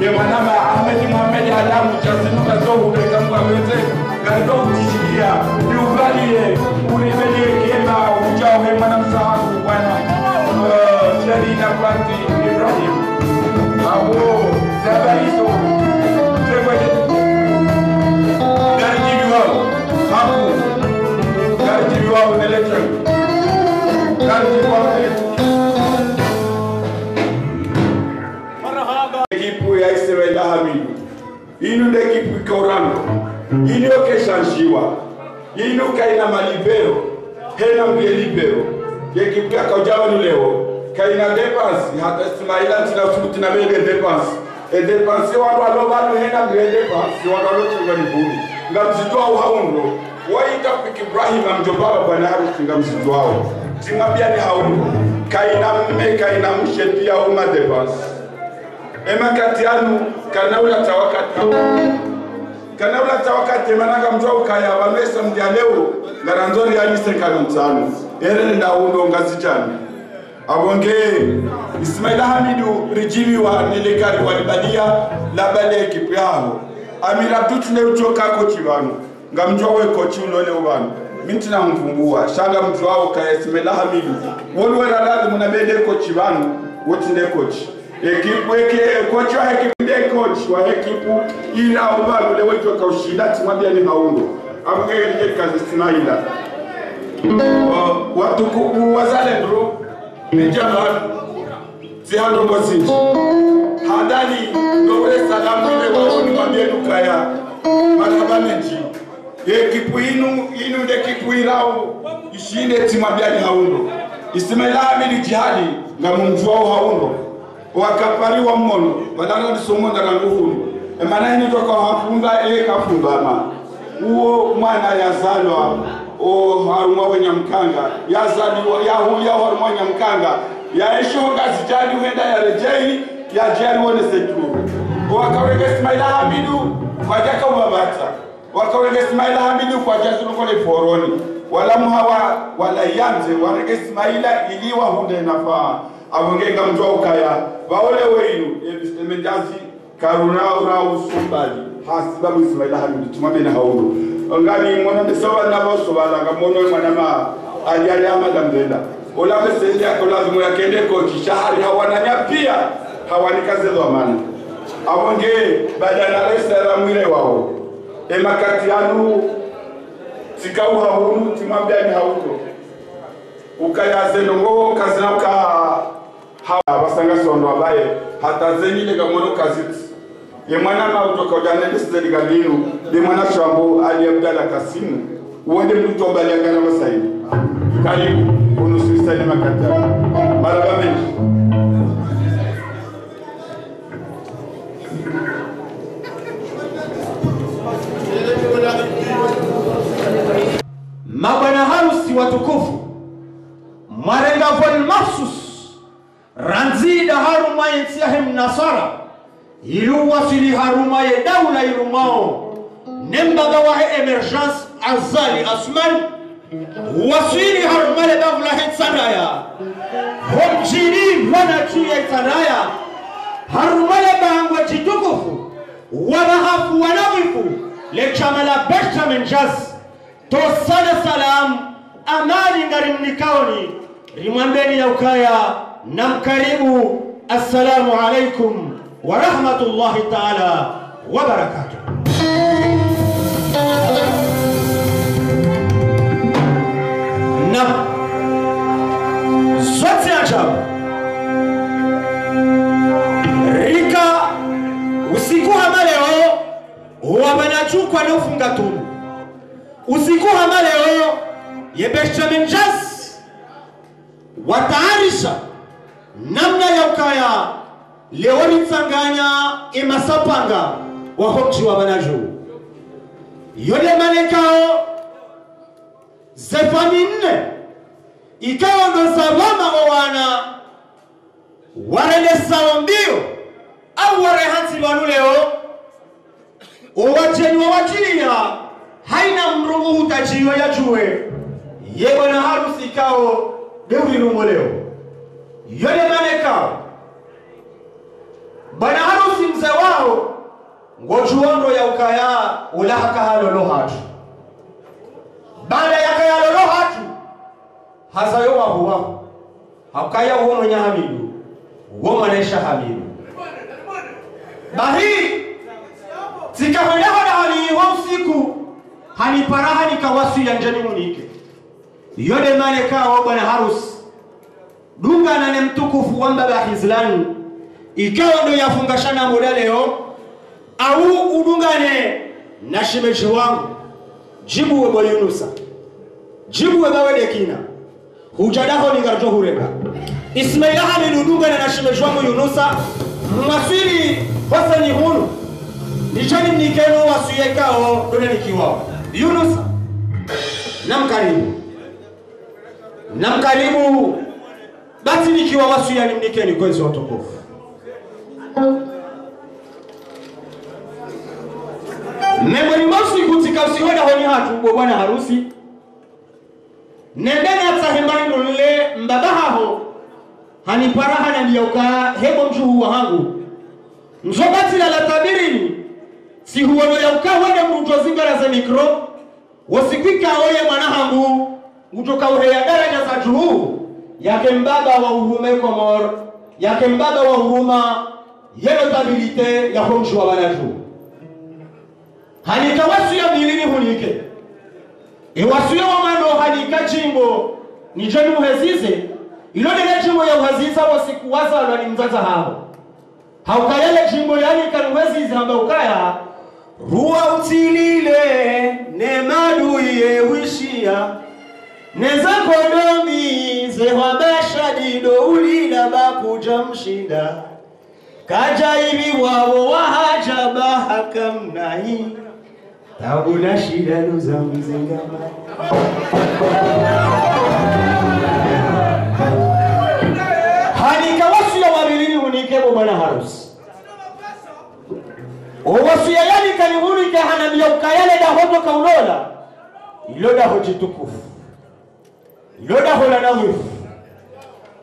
ya mwanama Ahmed mwamedi alamu chazinuka mwaweze katika kujishikia niuvalie univelie inu nde ekipu ikaurando inu keshanshiwa inu kaina malibero hena mbuye libero ekipu yakaujawanyu leo. Kaina depansi. Hata simaila tina subuti na bege depansi. Edepansi alo bado hena mbuye depansi. Wandu alo chunga ni buni nga mzito au haundo waita fiki Ibrahim amjobaba bwana harusi nga mzito wao tingabia ni haundo kaina mme kaina mshetia uma depansi emakati anu wakati tawakati wakati tawakati manaka mjwa ukaya mdia leo ngaranzori yanise kano mtano ere ndaundo ngazijani abonge Ismaila Hamidu rijiviwa nelekari walibadia labale ekipu yaho amira tutune uchoka kochi banu. Ngamjwa we kochi ulole uvanu mintina mvumbua. Shanga mjwa wao kaya Ismaila Hamidu. Wolwera munabede kochi banu. Wotinde kochi ekipu eke kochi wa ekipu nde kochi wa ekipu. Ila ubanu le wetu kaushida timwambia ni haundo abonge kazi Ismaila watukufu si hando zihandongozinji hadani ndowe salamu ile waoni mabyenukaya marhabamenji ekipu inu inu ndekipu ilao ishinde timwabyani haundo isimailahambili jihadi nga mumjuwao haundo wakapariwa mmono badanga disomonda na nguhunu emanaini toka hafunga e kafumbama uwo mwana yazalwa o harumwa wenyamkanga yazaliwa yahuya harumwa nyamkanga yaeshonga zijali huenda yarejei yajari wone sekuru wakawega ismaila hamidu kwajaka ubabata wakawega ismaila hamidu kwajazulukole foroni wala muhawa wala yanze warege ismaila iliwa hunde nafaa avongenga mjwa ukaya vaole weinu emenjazi hasi babu ismaila hamidi tumabene haulu ngani mwana mesoba nabo sobala ngamono mwana ma aliali amadamdenda olave sendi yako lazima yakende kochi shahari hawananya pia hawanikaze dhamana avonge badana resera mwire wao emakati yanu tikau haunu timwambiani hauko ukayaze nongo kazina uka hawa basanga sondo abaye hata zenile gamono kaziti ye mwana mautoka ujanendesizeli galinu ye mwana shambo ali abdala kasimu. Uwende mlutomba aliangana basaidi karibu unusirisani makata maraba mengi. Mabwana harusi watukufu mwarengavoni mahsus ranzida haruma mnasara nasara. Iluwasili haruma ye daula ilumao nembaga wahe emergence azali asman. Wasili haruma le davula he tsanaya. Homjiri wana chuye tsanaya. Haruma le bangwa jitukufu. Wanahafu wanawifu le chama la benjamin jazz. Tosale salam. Amani ngarimnikaoni rimwambeni ya ukaya نمكرم السلام عليكم ورحمة الله تعالى وبركاته. نم سوتي أجاب ريكا وسيكو هماليو وابناتو كوانو فنغاتون. وسيكو هماليو يبشتمن جاس. وتعارشا namna ya ukaya leolitsanganya imasapanga wahomji wa banaju. Yole manekao nne ikawa ndo savama owana warelesawo mbio au warehansi banu leo wawajiliya haina mrungu hutajiwa yajue ye bwana harusi kao deuri lumoleo yole manekao. Bwana harusi mzee wao ngojuondo ya ukaya ulahakahalolo hatu baada ya kayalolo hatu hazayo wahuwa hakaya uwo mwenye hamidu uwo mwanaisha hamidu. Bahi zikaholehola haliiwa usiku haniparaha nikawasiya njeni munike. Yode manekao bwana harusi dungana ne mtukufu wa mbaba hizlani ikawa ndo yafungashana muda leo. Au udungane na shimeji wangu. Jibu webo yunusa. Jibu we bawe dekina hujadaho ningarjo hureba ismaila hamidu udungane na shimeji wangu yunusa. Mwasiri hosani hunu. Nichani mnikeno wasuyekao donenikiwao yunusa namkaribu namkaribu basi nikiwa wasuyani mnikeni kwezi watukufu memoni mosi kutika usihoda honi hatu kwa bwana harusi. Tsahembani nulule mbabahaho haniparaha na miyauka hebo mjuhu wahangu nzobatila la tabirini sihuwono yauka wende mrutozingara ze mikro wosikwika oye mwanahangu ngutoka uheya daraja za juhu yake mbaba wa urume komor yake mbaba wa uhuma yeno tabilite ya homshu wa banaju. Hanika wasu ya milini hunike. Iwasuya ya mano hanika jimbo. Nijoni muhezize lile jimbo ya siku wasikuwaza ni mzaza hao. Haukayele jimbo yani kanuhezize hamba ukaya. Ruwa utilile ne maduye wishia. Neza kondomi zehwabasha dido ulila bakuja mshinda kaja hivi wao wahajaba hakamnahi tabula shida luza mzingama. Hanika ya wabilini unikebo mwana harusi. Owasuya yani kanihunike hanamia ukayale dahoto kaulola ilo daho jitukufu ilo daho la nadhifu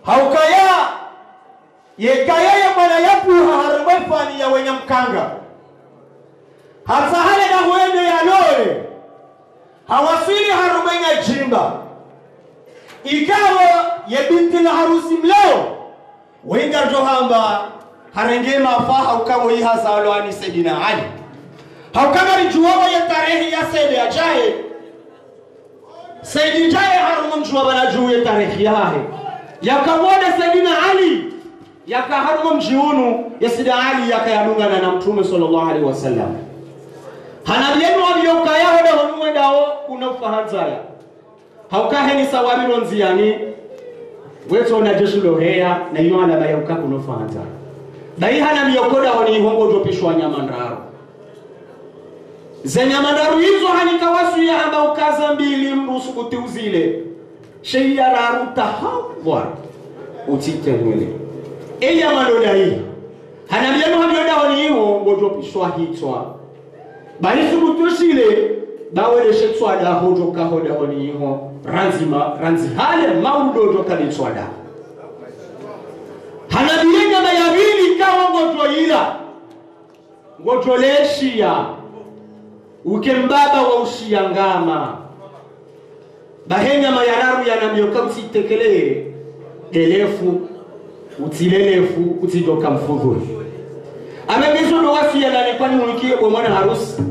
haukaya yekaya ya mwana yapuha harumefani ya wenye mkanga. Hasahale hale dahuende ya lole. Hawasili harumenya jimba. Ikawa yebinti la harusi mleo wenga johamba harenge mafa haukamo yi hasalo ani sedina ali. Haukama rijuwa ya tarehe ya sele ajaye sedi jaye harumu mjuwa bana juu ya tarehe yahe yakamwona sedina ali yakaharuma ya sida ali yakayadungana na mtume sallallahu alaihi wasallam. Hanabyenu abyokayahoda kuna unofahanzaya haukaheni sawabiro nziyani wetona jesu loheya na iyo hanabayauka kunofahanzaya bai hana miyokoda ni ihongo jopishwa nyamandaro ze madaru hizo hanikawasuya amba ukaza mbili mrusu kutiuzile sheiyararuta utike mwili iya madoda hii. Hanabyenu habyodaho ni iho ngojopishwa hitswa balisubutushile baweleshe tswada hojo kahodaho ni iho ranzima ranzihale maudojo kalitswada hanabiye nyama yabili kawa ngojoyila ngojoleshiya ukembaba wa ushiyangama. Bahenya mayararu yararu yanamyoka utsitekelee delefu utsilelefu utsidoka mfudhuli amegezodo wasiyanane kwani uikie bwe mwana harusi.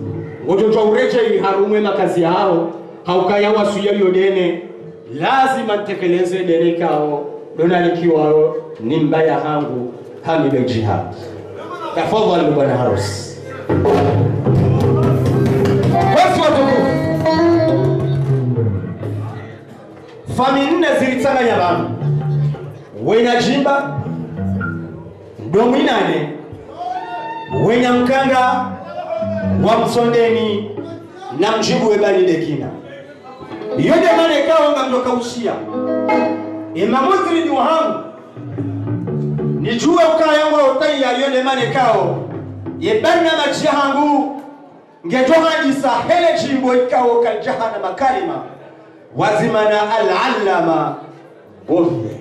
Ngototwa urejei harumwe makazi hao haukaya wasuya yodene. Lazima ntekeleze dene kao. Donalikiwao nimba ya hangu hamile jihad tafadhali bwana harusi fami nne zilitsanganya bantu wenya jimba ndomwinane wenya mkanga wa msondeni na mjibu webalidekina iyo jamani ikawa ngamdoka ushia. Ni wahangu nijue ukayangu utaiya iyo demane kao. Yebarna maji hangu. Ngetohajisa hele jimbo ikawo na kalima وزمنا العلم وفي.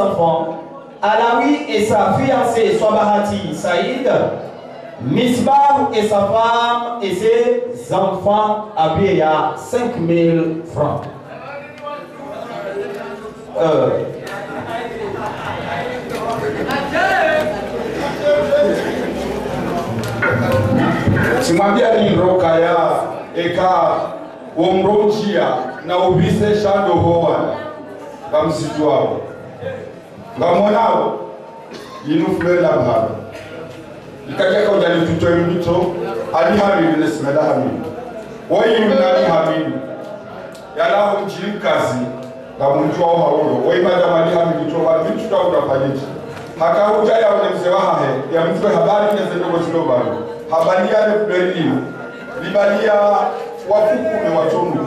enfants, Alaoui et sa fiancée Swabahati Saïd, Misbah et sa femme et ses enfants habillés à 5000 francs. Euh, simwambie aliroka ya eka omrojia na oublié ses champs de voile, comme si tu wao ngamonao yinufulela bhaba ikakeka ujali tutoe alihamini nesimela hamili woyimnali alihamini yalaho mjili kazi ngamunjwao haulo woimada mali hamili to mzee wahahe yamtwe habari nezendogotilobano habari yale berlin libalia wafukume watonu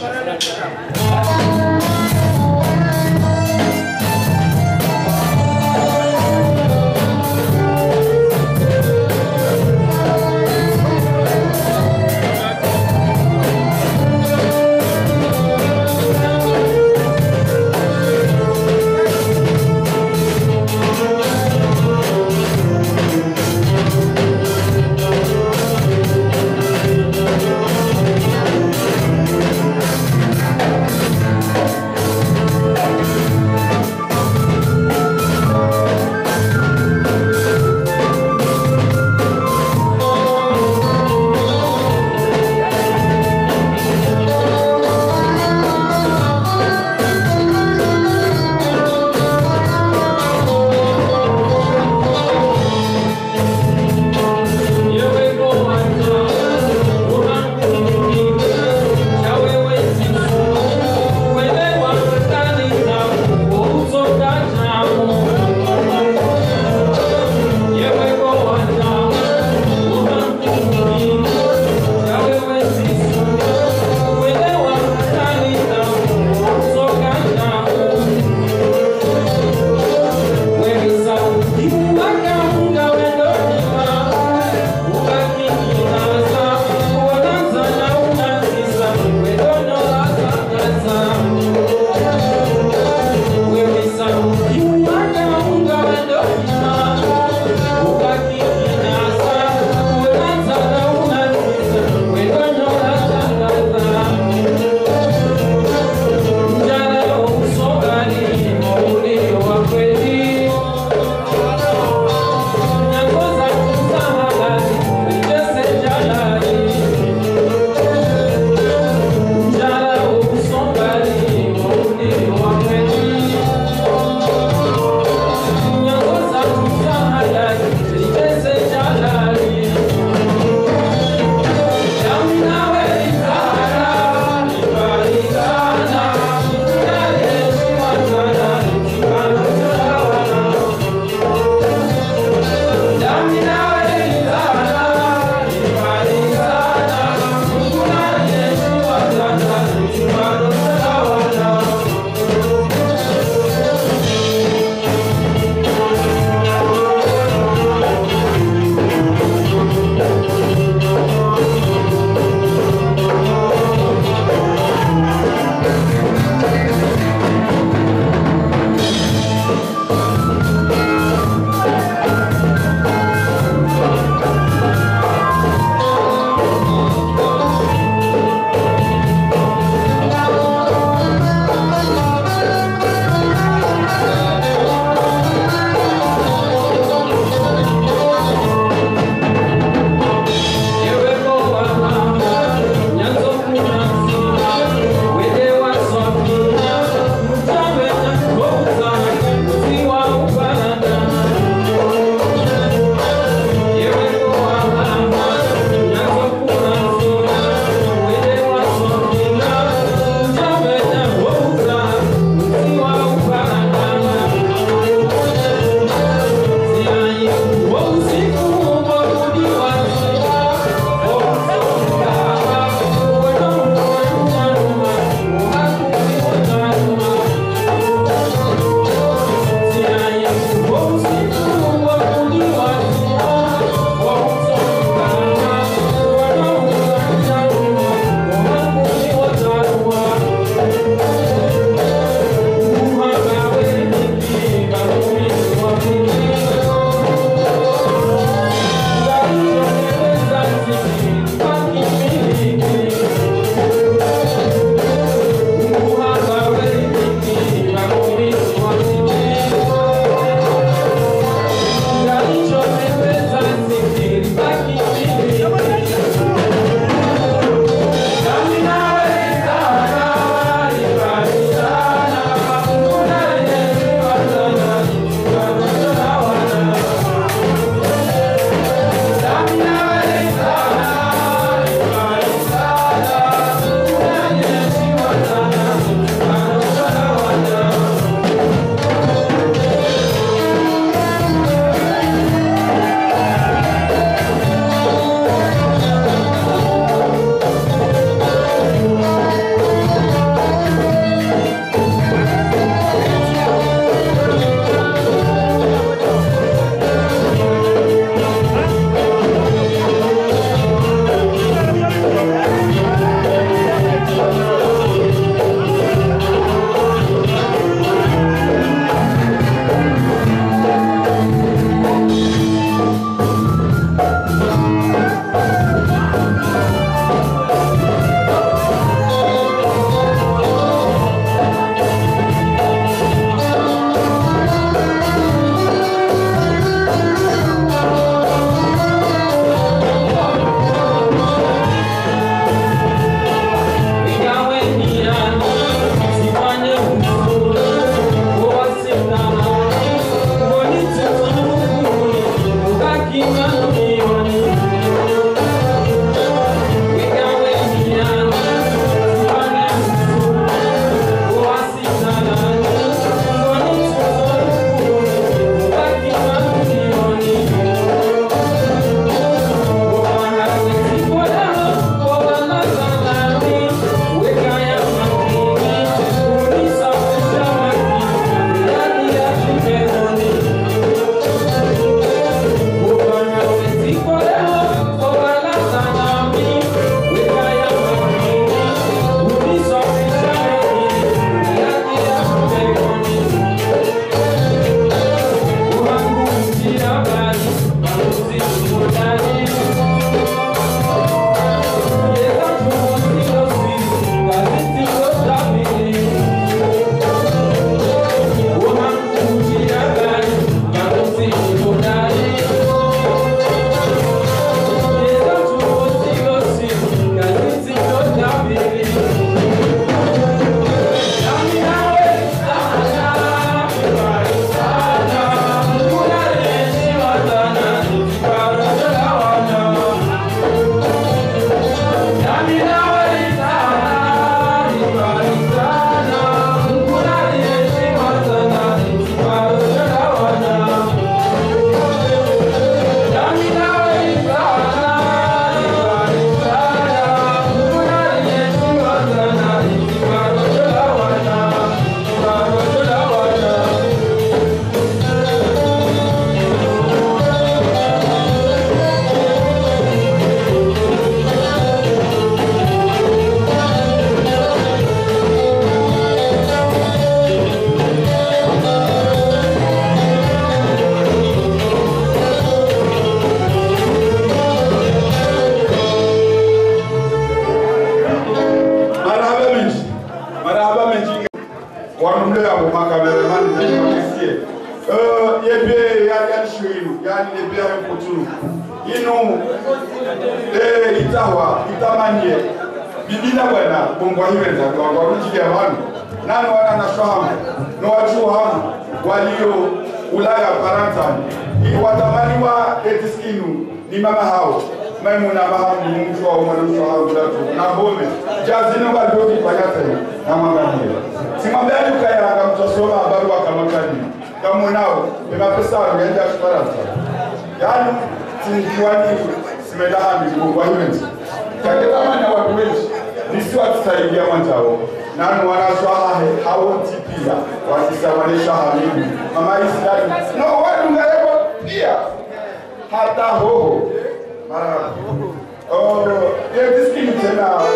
Para la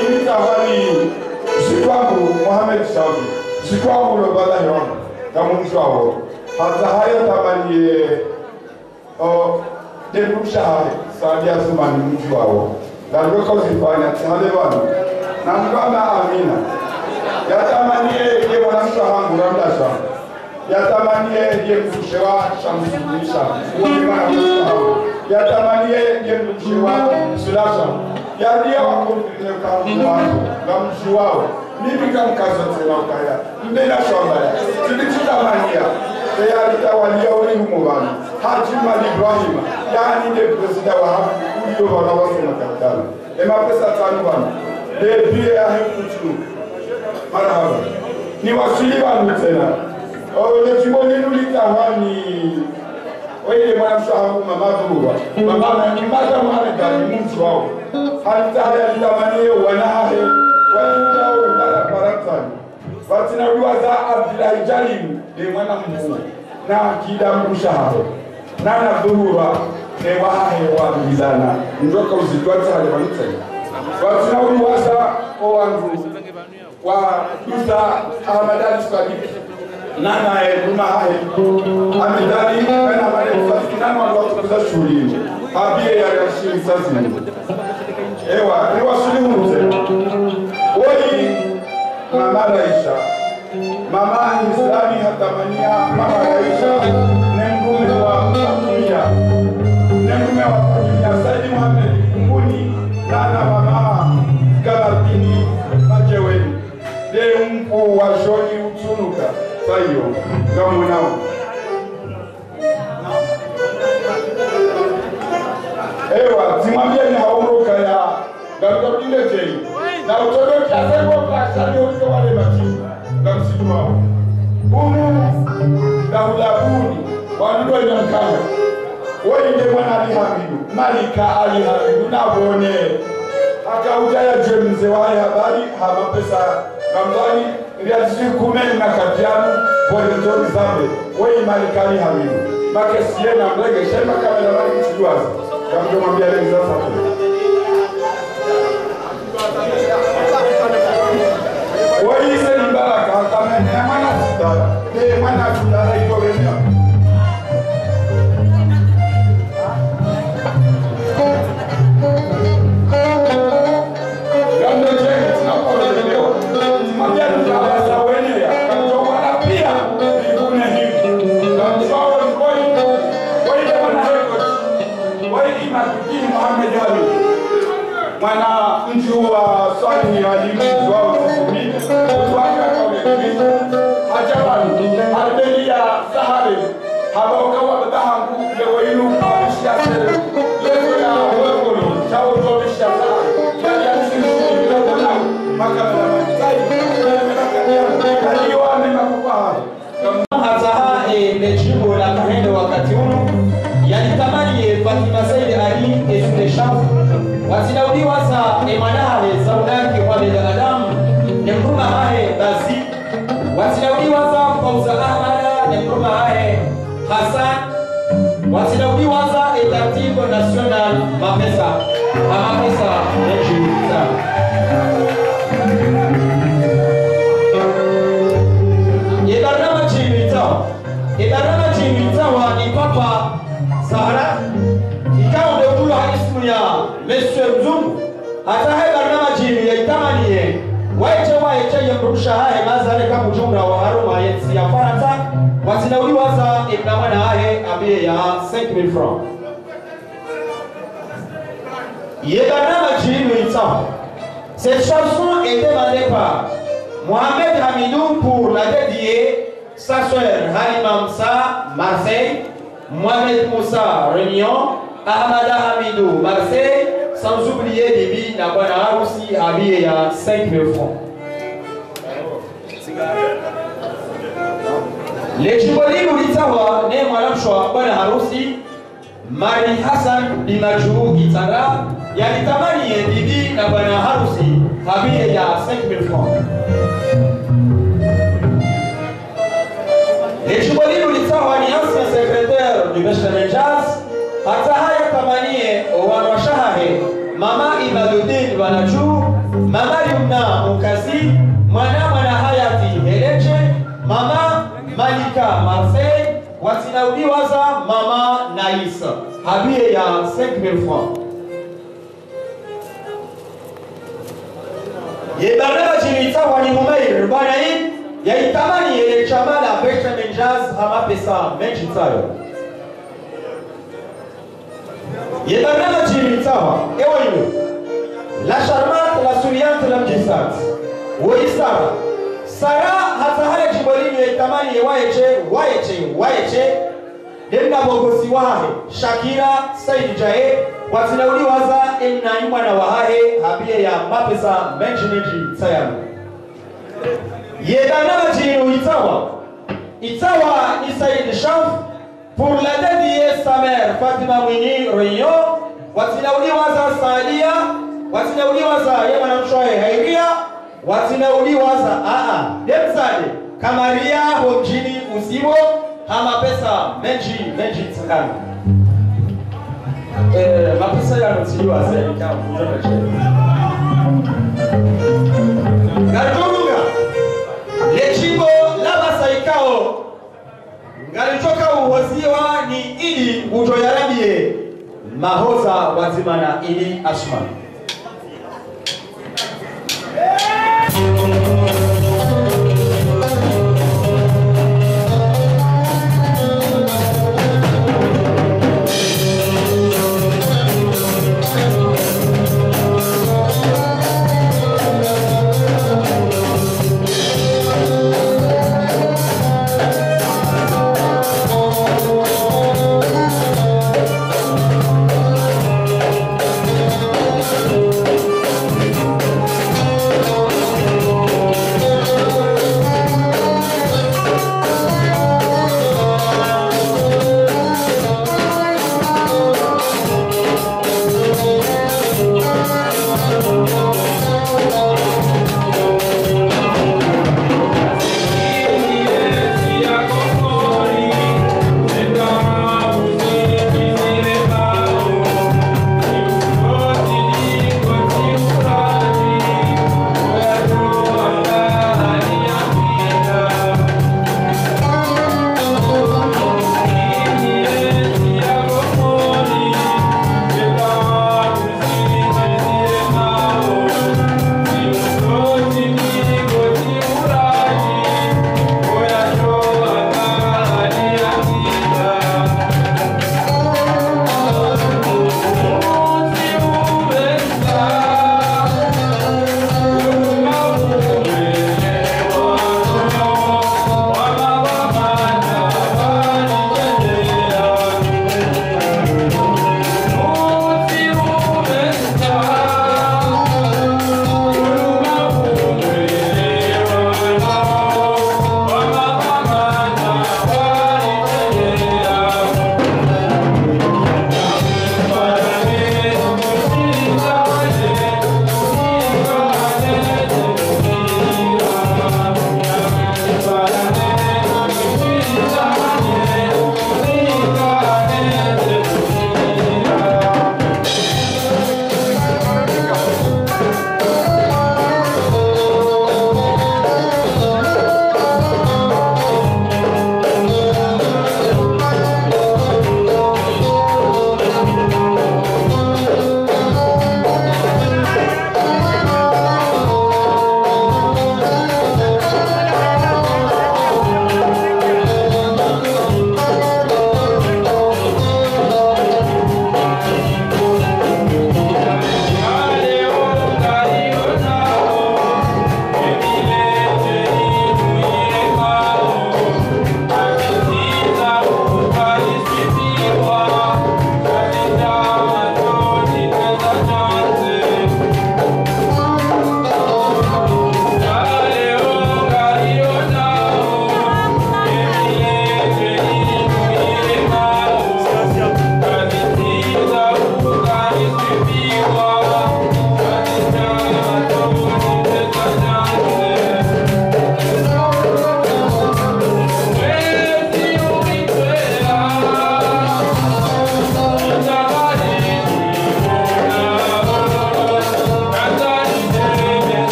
tena initahani mshikwangu Mohamed Shafi mshikwangu lobala yona kamunshwawo hata haya tamanie oh, denukshahahe sadia sumani mjwawo dalweka uzifanya tihale vanu namkwamba amina. Yatamanie ye mwanamsha hangu ramdasha yatamanie ye mfushewa shamsulisha uwimanahangu yatamanie ye mfushewa sulasha yadiye mji wao. Mimi kamkazotela ukaya mbena shwambaya tilichitamania eyalitawalia ulihumu vanu hajima librahima yani de presida wa uliyo vana wasema kapitala emapesa tanu vanu lebie ahekutunu marhaba. Ni wasili vanu tena. Lechimbo linu litahani oile mwanamshahangu mamaduwa mamamimata mwanegani mtu wao halitahaya litamanie wanahe watina dua za abdilahi Jalim de mwana mkuu na kida mkushahaho na dhuhura ne wahahe wambilana njoka uzitwatihale vanuteni vatinauliwaza owandu wa dusa ahmadali sadiki nana eluma hahe amedali kana amadali sadiki nana walwatukuza shulini habie yakashiri sazini ewa niwasulihunze oyi mama Raisha. Mama Islami hatamania mama Raisha. Mtume wa kutumia nengume wa kutumia Saidi muhamed mbuni nana mama galatini Majeweni de mpu wa joni utunuka. Sayo ngamunao ewa timwambie ni ya ngamtodile jei na utodoki asekokasadio uliko wale machini ngamsitu wao umu dahudabuni wadudu wainamkanga woinde mwana alihamidu malika alihamidu nabone akaujaya je mzee waye habari hamapesa ngamzani riazikumen na katianu poletoni zambe woi malika alihamidu makesiye na mlege shema kamera mali mchijuazi ngamjomwambia sidala ne mwana haismu ya meswe mzungu hata he barnama chimi yaitamaniye waiche wa echeye mrusha hahe mazale kama ujumla wa haruma yensi ya faransa. Wazinauliwaza ibna mwana hahe abiye ya 5000 francs ye barnamiji lui itsam cette chanson est demandée par Mohamed Hamidou pour la dédier sa sœur Halima Moussa, Marseille, Mohamed Moussa, Réunion, Ahmada Hamidou, Marseille, sans oublier débit na bwana harusi habillé ya 5000 francs. Lichimbo lino litawa ne mwanamshwa bwana Mari Hassan Dimajuu Gitara yalitamani ye bibi na bwana harusi habillé ya 5000 francs. Les lino litawa ni ancien secrétaire du Bechtel Jazz, mama Imaduddin Banaju mama Yumna Mukazi mwana mwana hayati Heleche mama Malika Marseille. Watinaudiwaza mama Naisa habie ya 5000 francs. Yebarnaba jinitawa ni Mumair bwana hii yaitamani yele chama la Benjamin Jazz hama pesa menshi tayo yebarnaba jinitawa ewa ino la charmante la souriante la mjisat. Woisara sara hata jibolini yaitamani yewayeche wayeche wayeche demna bogosi shakira saidi jae. Watinauliwaza emnanyi mwana wahahe habie ya mapesa menjineji menshi tayano yedanaba itsawa itsawa ni saidi shaf pour la dédier sa mère fatima mwini za Saadia, watinauliwa za ye mwanamshwae hairia watinauliwaza aa demsade kamaria ho usimo hama pesa menji menji tsakana eh, mapesa yanotiliwa zaidi kama Gatunga lechimbo labasaikao ngalichoka uhoziwa ni ili utoyarabie mahoza wazimana ili asman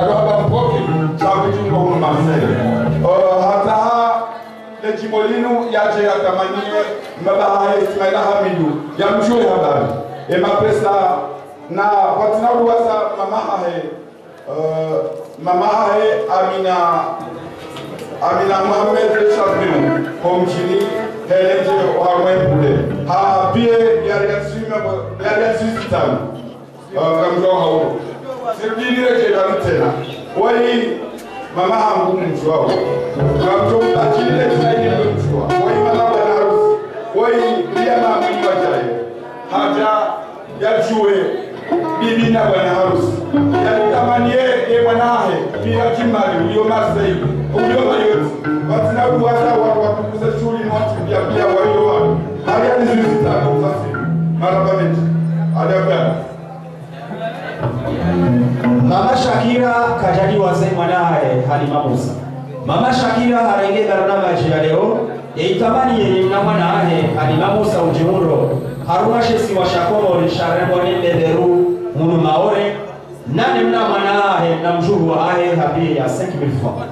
watu mpoki tungo huno Marseille. Uh, hata le jimolinu yaje yatamanyie mbaba haye Ismaila Hamidu. Ya mjue habari emapesa na kwatinauluwasa mamahahe mama uh, mama Amina Amina Mohamed Shabrinu komchini heleje harwen hapie ha bie reke dan tena wai mama hangu mjwa kamjo akili le tsayi le mjwa wai mama banarus wai biya ma mun haja ya bibi na bwana harusi yalitamanie ye mwanahe. Pia kimali ulio Marseille ulio watina kuwaza wa watukuze shuli noti pia pia hali ya nizuzi tano sasa. Maraba mechi. Adabana Mama Shakira kajaliwa se mwanaye Halima Musa. Mama Shakira harenge barnamaji ya leo yaitamani yenye mna mwanaye Halima Musa ujimundo haruma shesi wa shakomo risharembo ni bederu munu maore nane mna mwanaye na mjuru habi ya 5000 francs.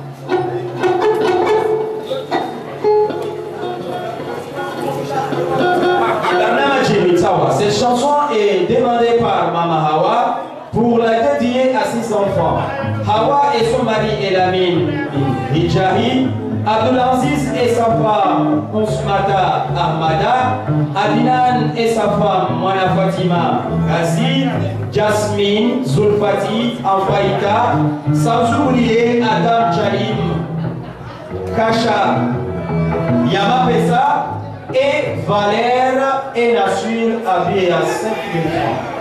Cette chanson est demandée par Mama Hawa pour la dédier à ses enfants. Hawa et son mari Elamine Hijahi, Abdulaziz et sa femme Ousmata Ahmada, Adnan et sa femme Mwana Fatima Gazi, Jasmine Zulfati Amfaïka, sans oublier Adam Jalim Kasha Yama Pesa et Valère et Nassur habillés à 5 000 francs.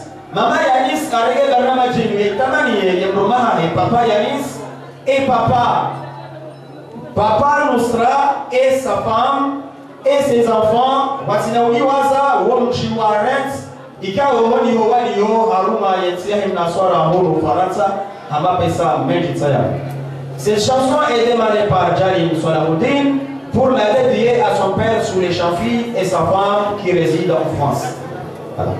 Maman Yanis a réglé la ramajin et tamani et maman papa Yanis et papa. Papa Nusra et sa femme et ses enfants watinawiwaza womchiwaret ikawa honi ho waliyo haruma yetsiahi mnaswara huru faransa hama pesa mengi tsaya cette chanson est démarrée par Jalim Salahuddin pour la dédier à son père sous les Chafi et sa femme qui réside en France voilà.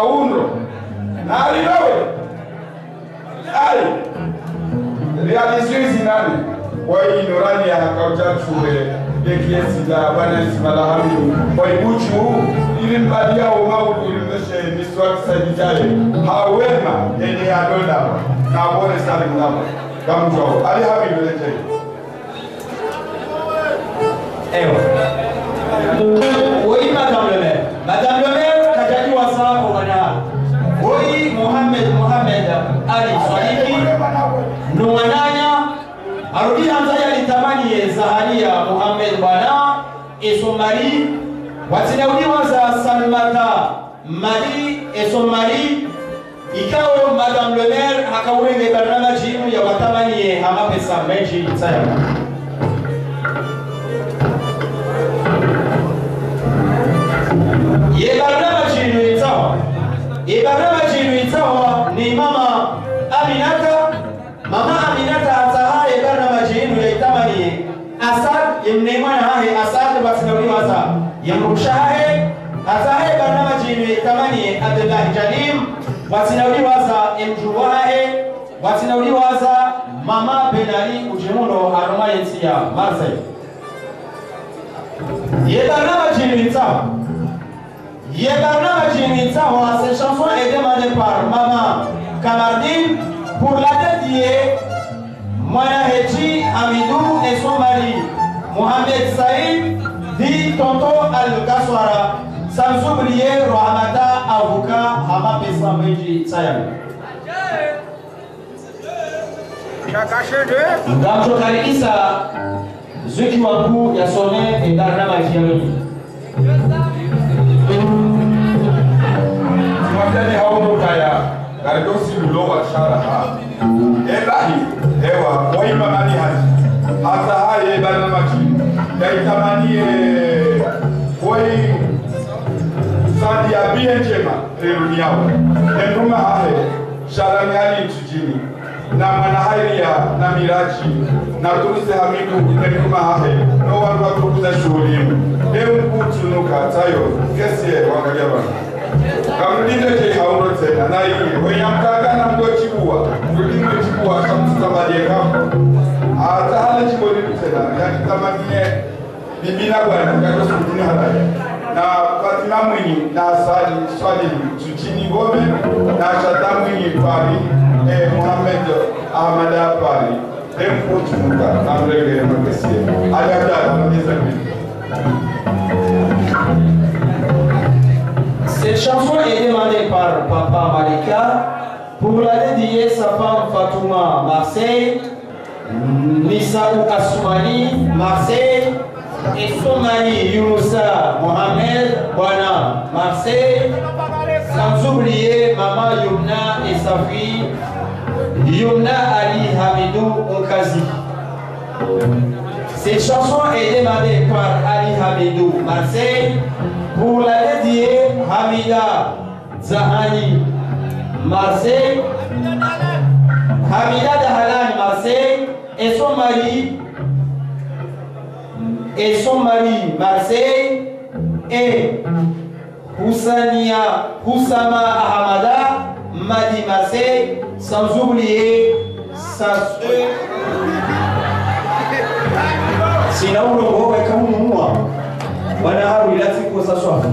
Wao haundo nalilowe ai realisio zinane wainorani ya hakauchature lekiesida bwana waibuchu ilimbalia maudu ilimeshe miswakisajijaye hawema yenye adolaba nabone salimlaba kamjwao alihamidu lejei Ewa. Oui, Madame le maire. Madame le maire, Mohamed Ali Swaliki. Numananya. Arudi Hamza yalitamani ye Zaharia Mohamed bwana Esomari. Watinauliwa za sanmata mari Esomari. Ikawa Madame le maire barnama jimu ya watamani amapesa hama pesa menji tsaya. ye barnama itawa ibanabajinuitsaho ni mama aminata mama aminata atsaha ibanabajinu yaitamani asad imnemanahahe asad basinawriwasa yamrushahahe atsaha ibanabajinu yaitamani abdullah jalim wasinawriwasa imjuwahahe wasinawriwasa mama benali ujimuno arumayensiya marseille yebanabajinu itsaho chinu itawa Yebarna Jinitawa, cette chanson est demandée par Maman Kamardine. Pour la dédier Moana Hechi Amidou et son mari Mohamed Saïd, dit Tonto Al-Kaswara, sans oublier Rohamata Avuka Hama Pesa Meji Sayam. Ngamchokari Isa Zuki Waku Yasone et Darnama Jiamini. Mwambie haumo kaya gardosi lulo sharaha elahi ewa waima mani haji hata haye bana maki yaitamanie wai sadi ya bie njema reruniao enduma hahe sharani hali tujini na manahairia na miraji. Na tunise hamidu enduma hahe no watu watukuza shuhulimu. Emkutunuka tayo kesie wangalia bana kamulinde ke hawro tena. Na yi wenyamkaga na mdo chibuwa ndulimo chibuwa samtutabalie kapo ata hala yani bibina bwana ngato halaya na patina mwinyi na sali swali tuchini gome na shata mwinyi pali eh muhammad ahmad pali emkutunuka amrege makesie ayada mamiza mbili Cette chanson est demandée par Papa Malika pour la dédier sa femme Fatouma Marseille, Nissaou Assoumani Marseille et son mari Younusa Mohamed Bwana Marseille, sans oublier Maman Yumna et sa fille Yumna Ali Hamidou Okazi. Cette chanson est demandée par Ali Hamidou Marseille pour la dédier Hamida Zahani Marseille, Hamida Dahalan Marseille et son mari et son mari Marseille et Houssania Houssama Ahamada Madi Marseille sans oublier sa soeur sina ulongo weka wana haru ilati saswa swafu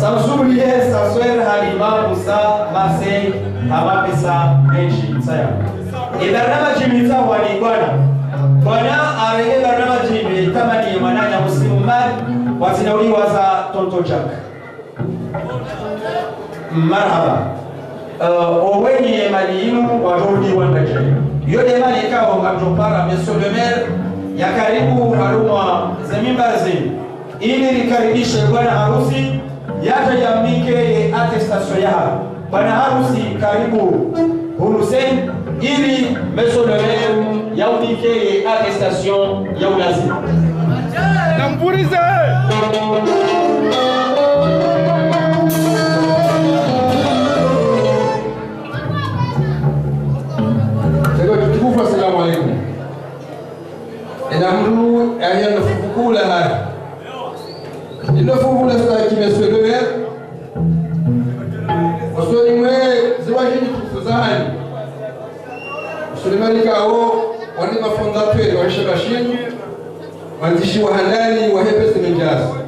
samsubuliye saswer halima musa mase amapesa menshi saya. Ibarnamaji mita wani bwana. Arege barnamaji me tamani mananya muslimu mali watinauliwaza tonto jack. Marhaba. Uh, owenye mali inu wajodi wandaje yode mali ikawo ngajopara monsieur le ya karibu haruma za mimbazi ili likaribishe bwana harusi yaje ye atestasyo ya bwana harusi karibu. Hurusen ili monsieur le ye yaumike attestation ya ulazima Ino fukula sta kimeswe bebe. Osoni mwe ziwajini kufuzani. Sulemani kawo wani mafondateur wa Shabashin. Wanzishi wa handani wa.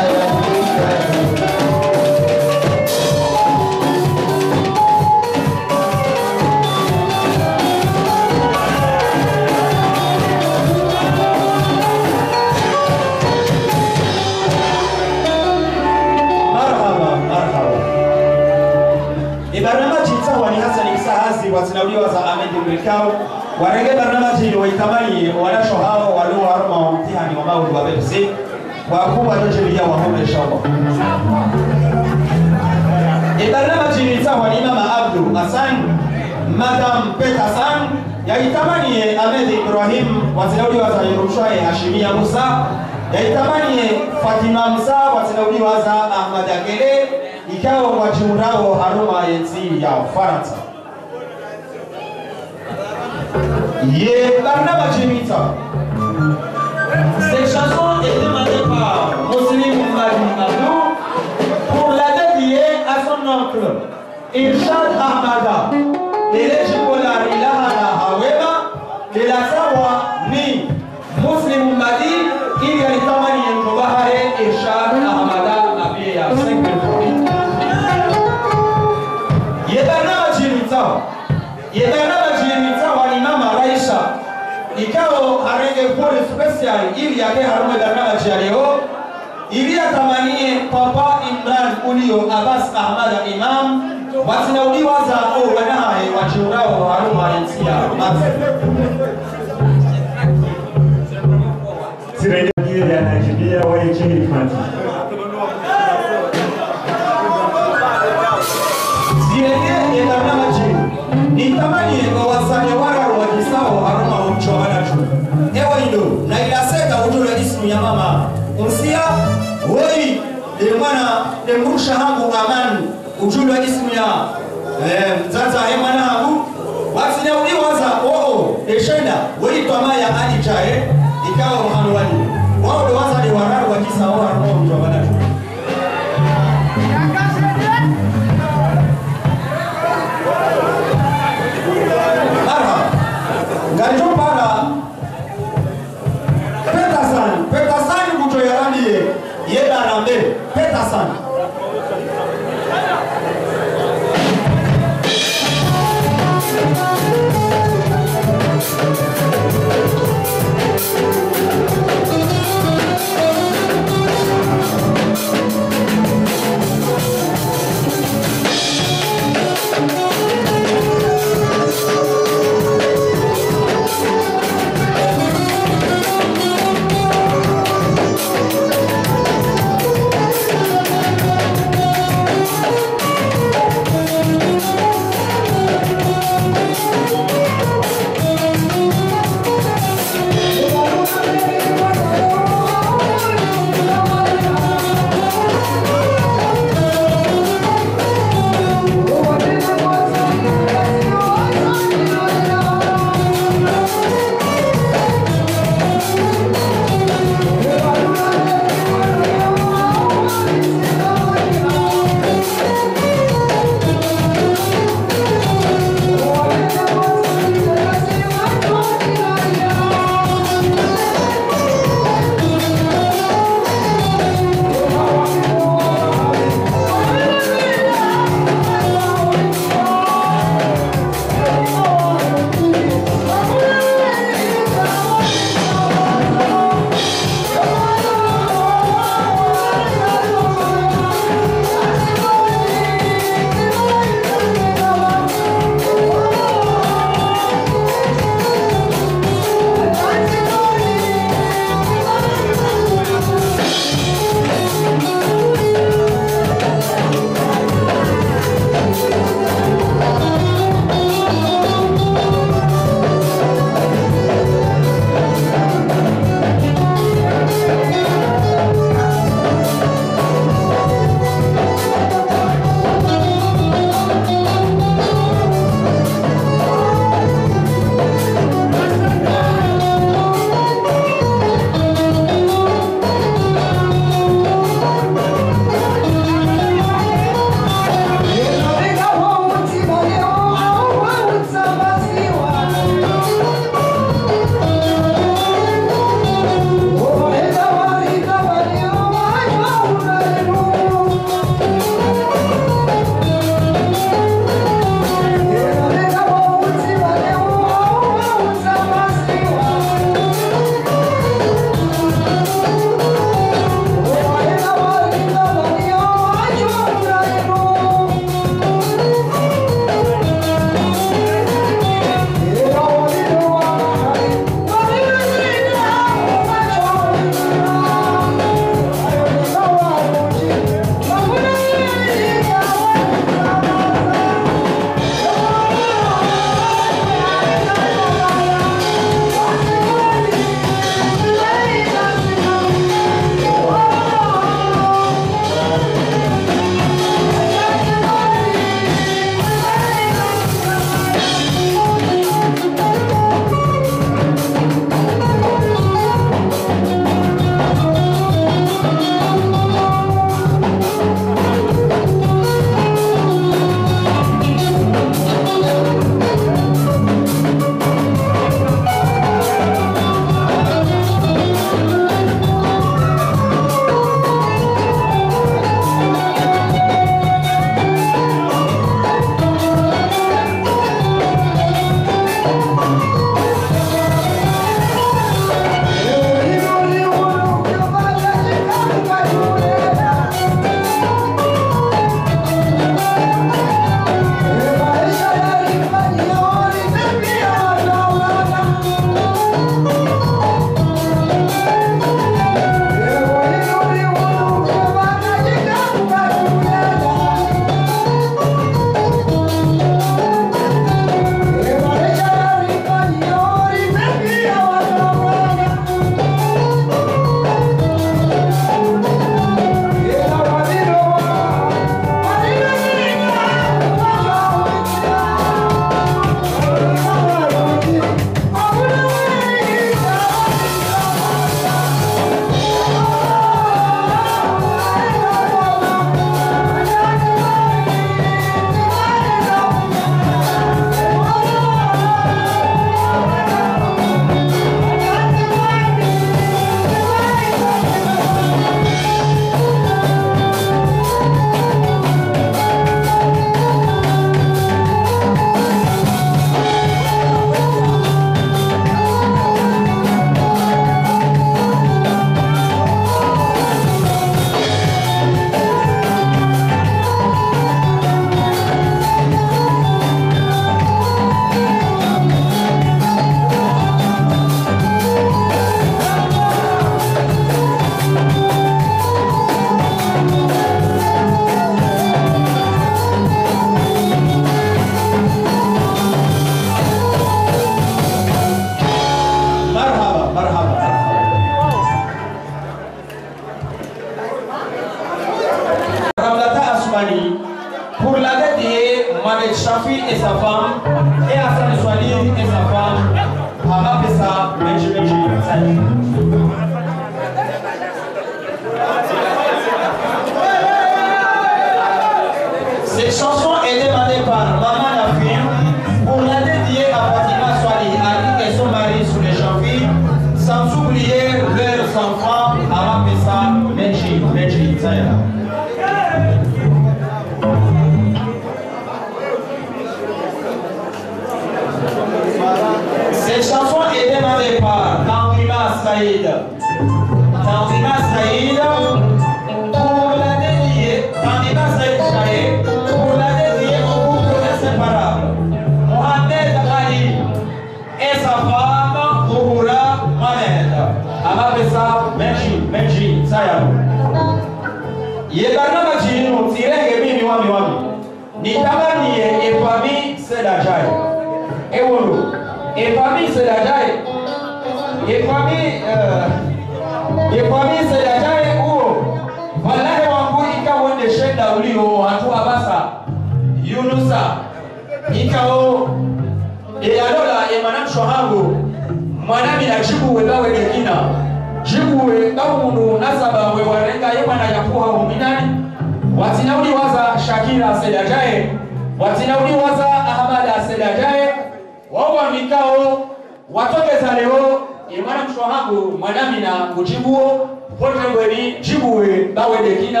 Wawa mikao watokeza leo imana mshohangu mwanami na kujibuo potengweni jibuwe bawe dekina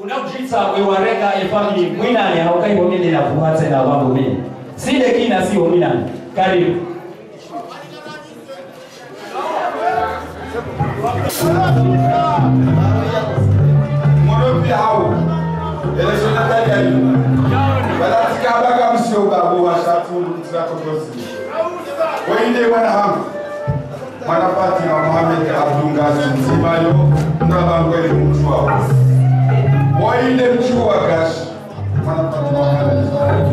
kuna ujitsa wewareka efamili mwinani haukaibomile na kuhatse na mini si dekina si ominani karibu. Morobi hao. Election na tali ayi. Bala tika baga msio babu wa shatu mtako kosi. Wende wana hamu. Mwana Fatima Mohamed Abdungazi Mzimayo ndaba ngwele mtu wao. Wende mchu wa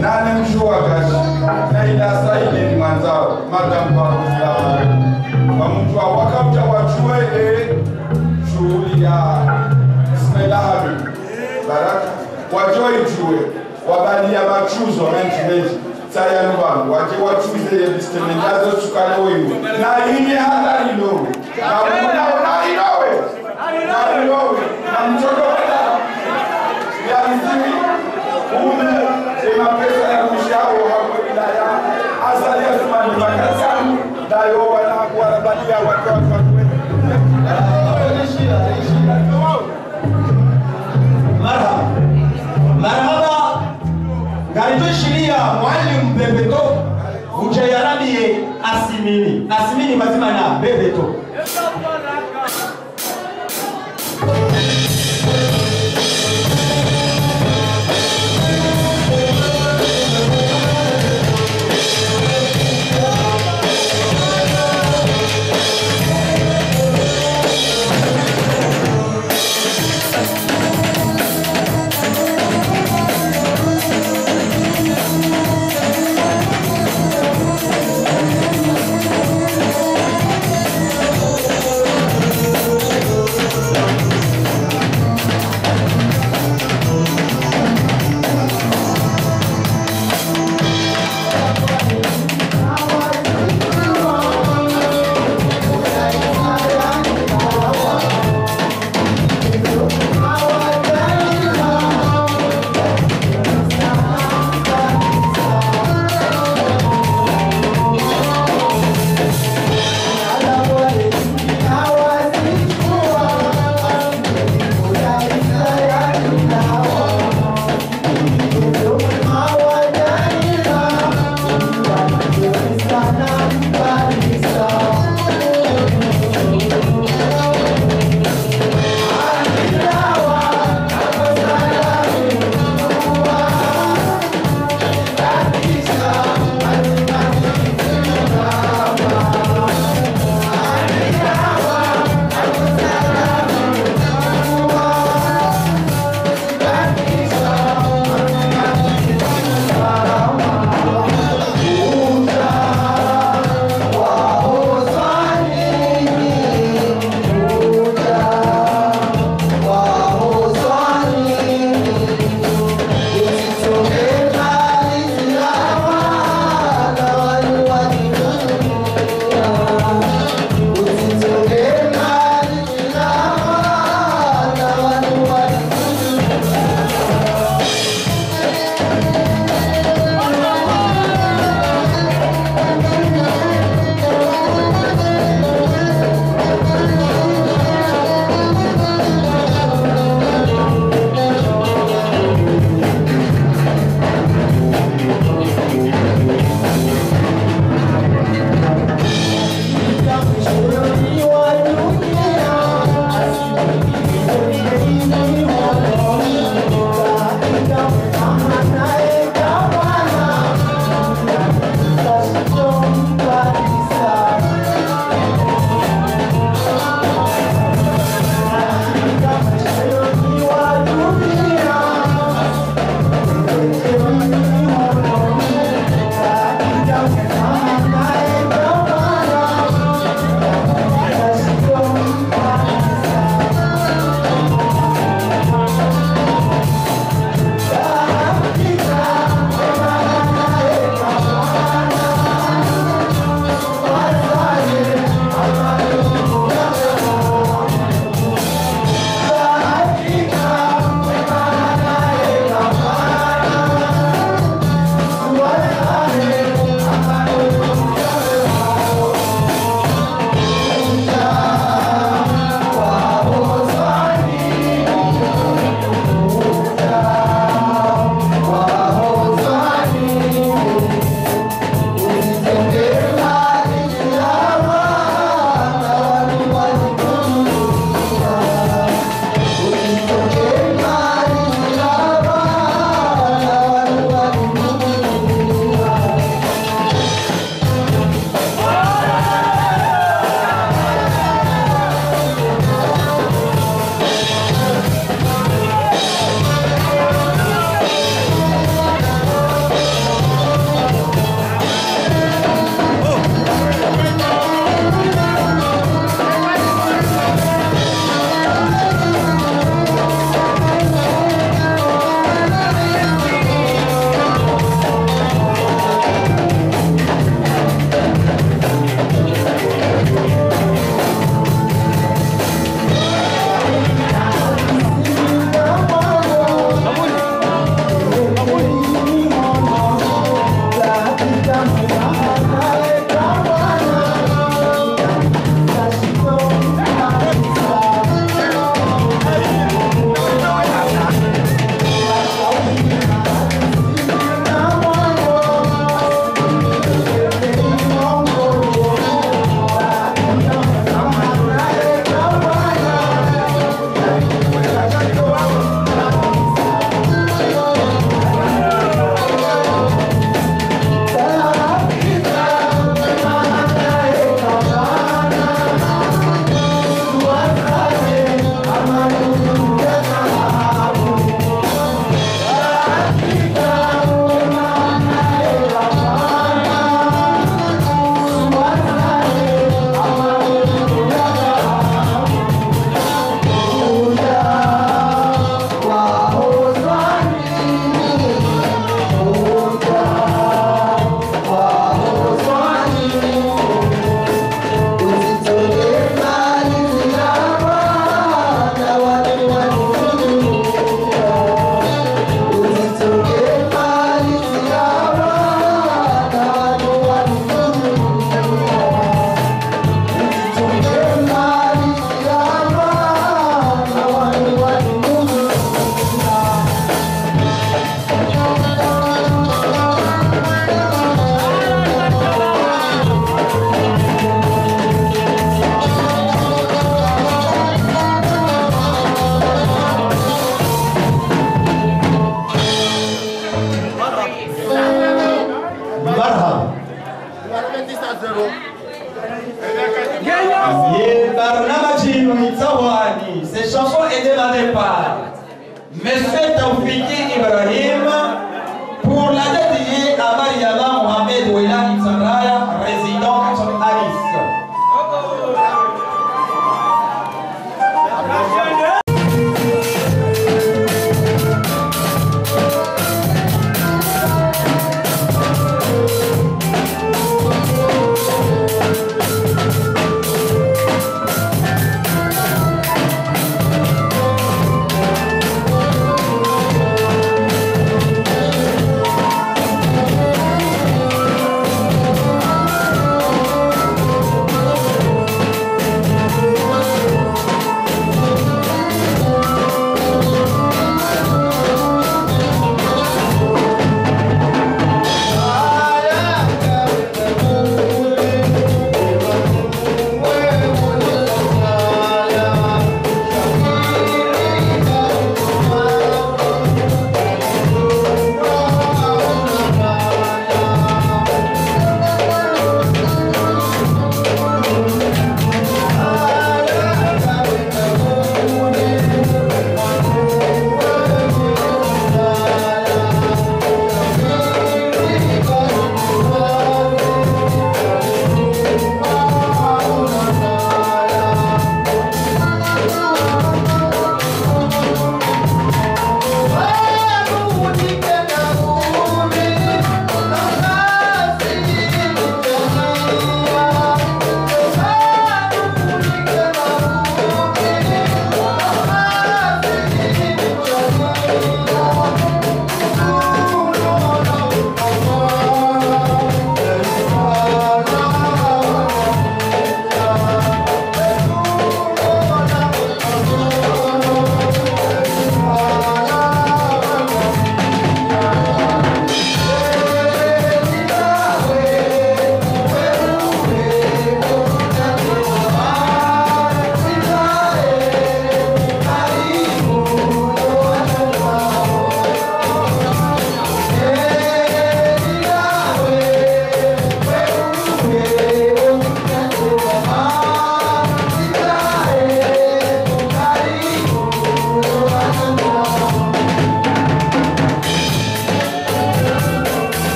Nane mchu wa mwanzao. Madam kwa kuzilawa. Wa mtu wakauta wachue e shughuli ya Ismailahadu Baraka wajoijue wabalia machuzo menji menji sayanu vanhu wache wachuze yebistemendazo sukale oiwe na ine hata ilowe. Na ilowe. Na ilowe. Na mchokola yaliziwi umu emapesa ya kushao hapo wilaya asali ya sumani makasanu dayo wanakuwarabalia watu watu watu. Marhaba. Marhaba mwalimu bebeto ucheyaramie asimini. Asimini mazima na bebeto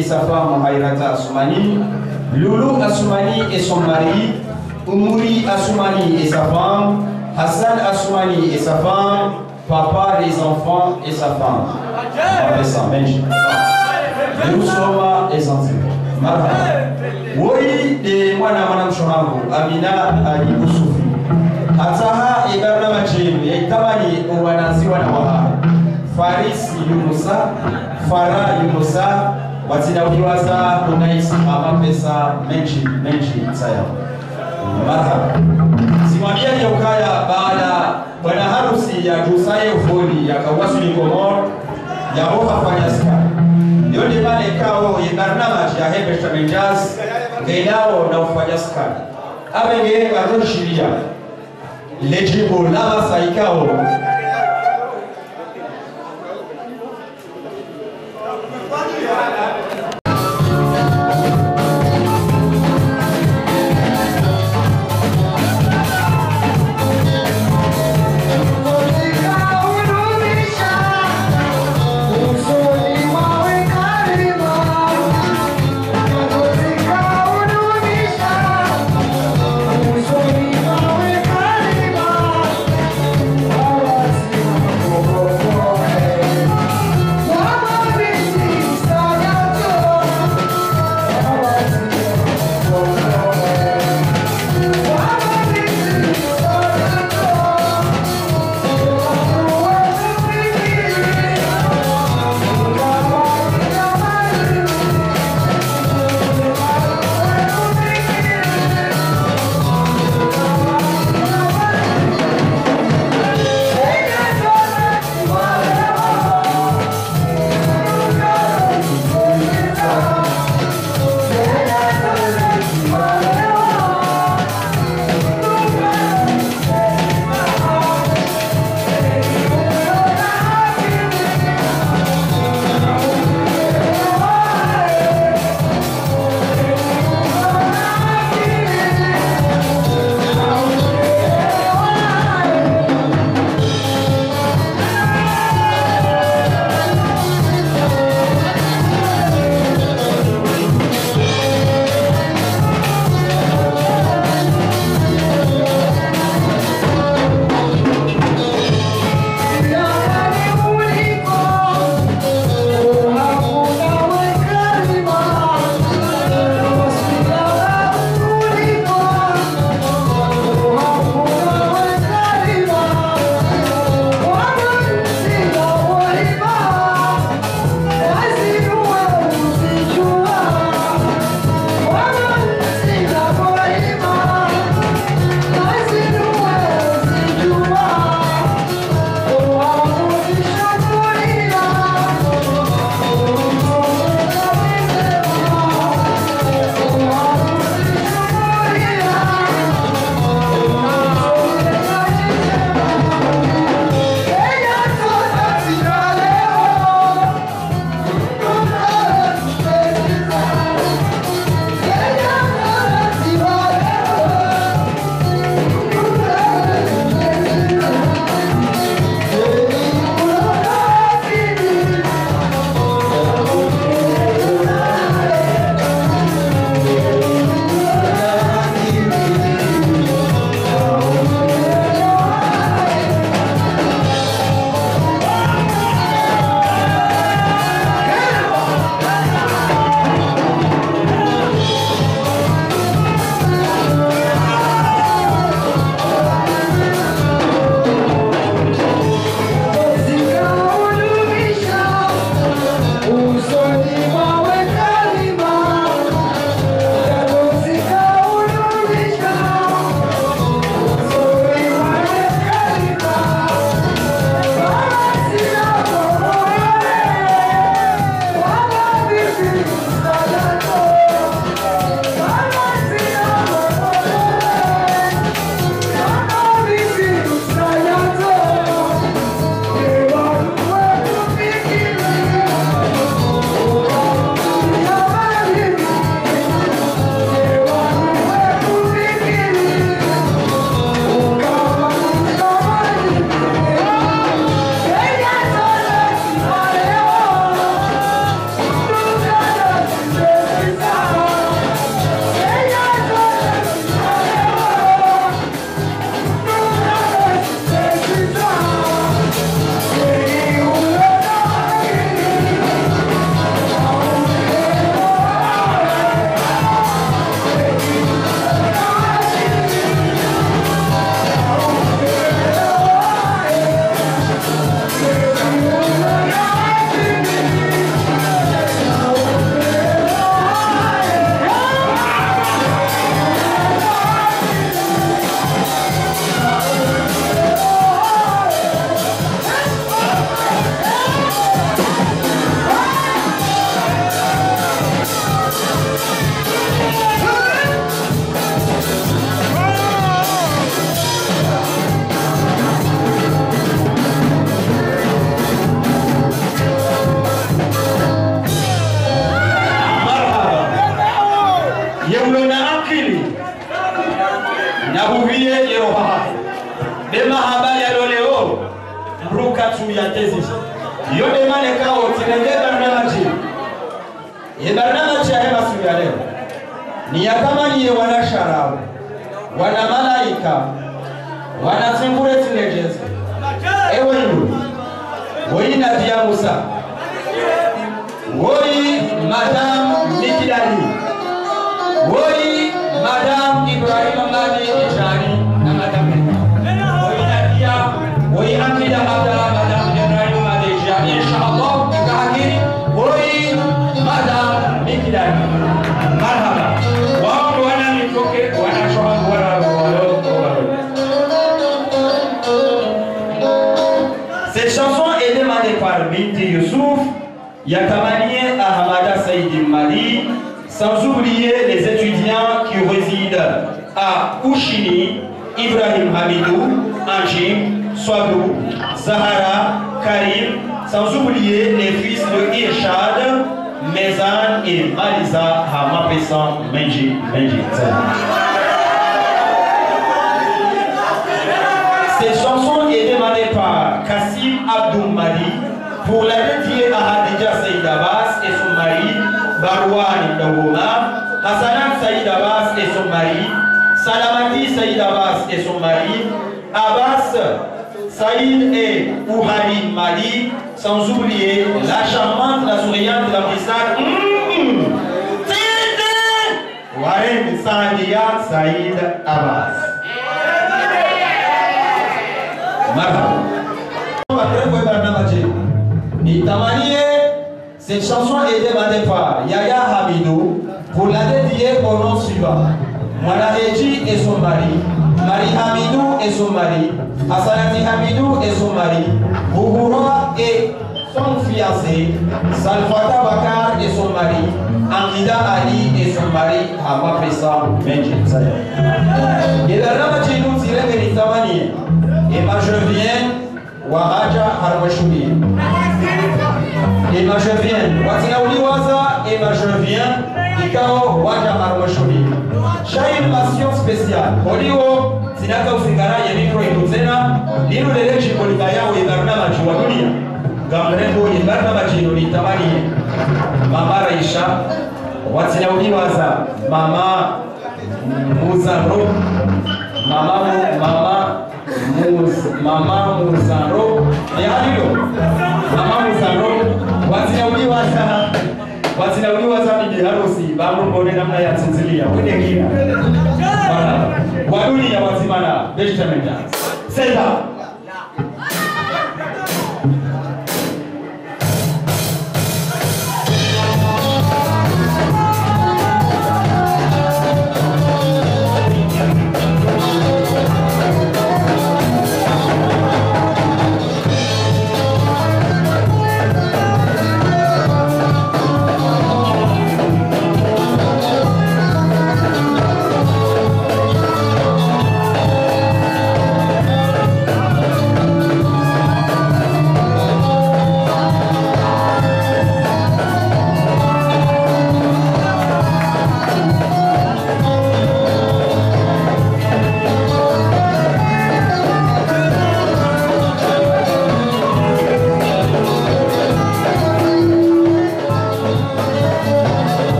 et sa femme Hayrata Assoumani, Loulou Assoumani et son mari, Oumouri Assoumani et sa femme, Hassan Assoumani et sa femme, Papa les enfants et sa femme. Yerusoma et Zanzibar. Woi de mwana mwanamsho wangu Amina Ali Usufi. Hataha ibarna majimu yaitamani uwanaziwa na. Farisi Yunusa, Fara Yunusa, watinawiwaza unaisi ama pesa menchi menchi sayo Marhaba. simwambia Yokaya baada bwana harusi ya Tusaye ufoni ya Kawasuli komor ya Roha Fanyaska. Ni pale kao barnamaj ya Hebe Shamenjaz Gailao na Ufanyaska. Abenge baroshiria lejibu lama saikao Usoni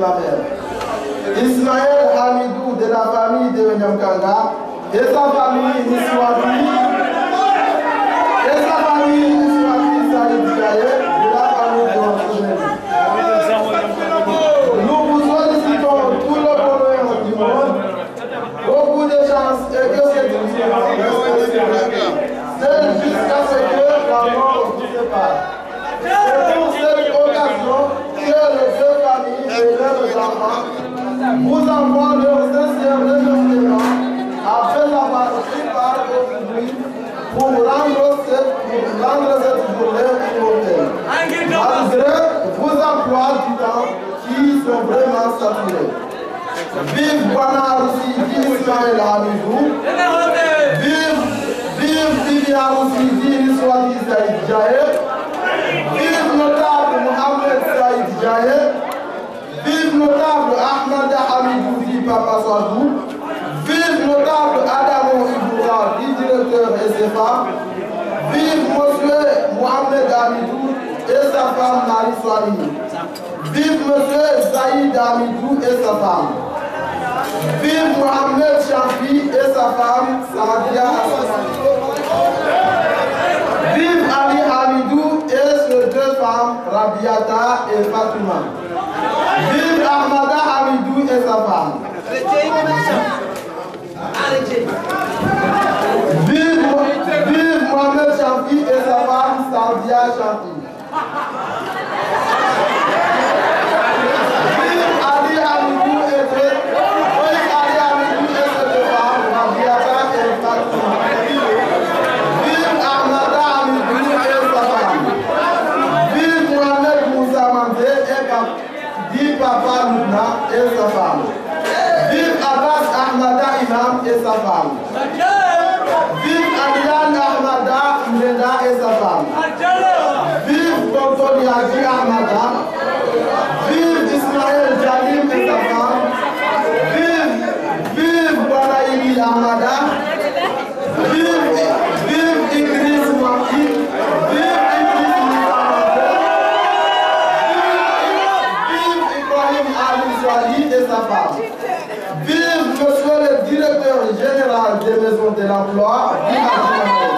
ma mère. Ismaël Hamidou de la famille de Nyamkanga et sa famille Niswati et sa famille Niswati Saïd remerciements après avoir pris part pour rendre cette, pour rendre cette journée immortelle. Malgré du temps qui sont vraiment saturés. Vive Banaroussi Ismaël Hamidou. Vive, vive Vivian Roussi Swati Saïd Jahe. Vive notable Mohamed Saïd Jahe. Vive notable Ahmed Hamidou dit Papa Swadou. Vive notable Adamo Iboura dit directeur SFA. Vive monsieur Mohamed Hamidou et sa femme Marie Swani. Vive monsieur Saïd Hamidou et sa femme. Vive Mohamed Champi et sa femme Hassan. Vive Ali Hamidou et ses deux femmes Rabiata et Fatima. Vive Ahmada Hamidou et sa femme. Vive, vive Mohamed Champi et sa femme Sadia Champi. Sa femme. Vive Aliane Ahmada Mreda et sa femme. Vive Tonton Yadi Ahmada. Vive Ismaël Jalim et sa femme. Vive, vive Balaïli Ahmada. Des maisons de l'emploi, Vive Adjumane.